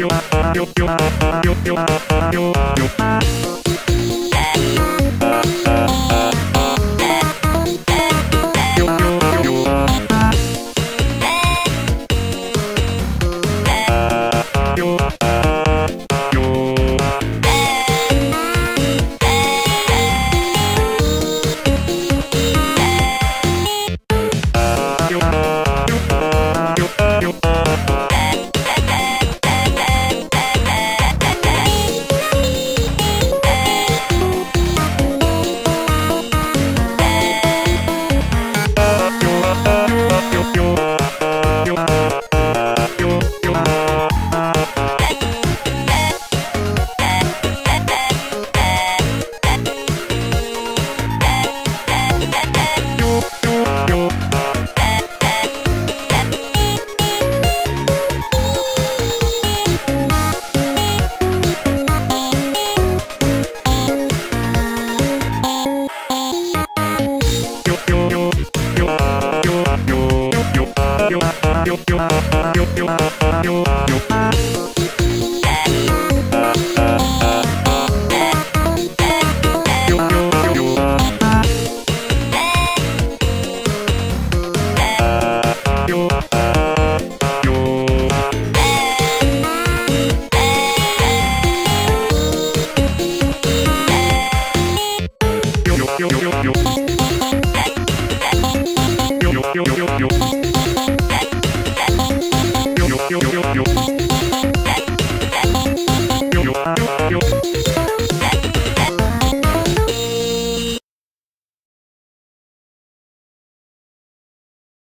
よ。よよよよよよよよ。よよよよよよ。よよよ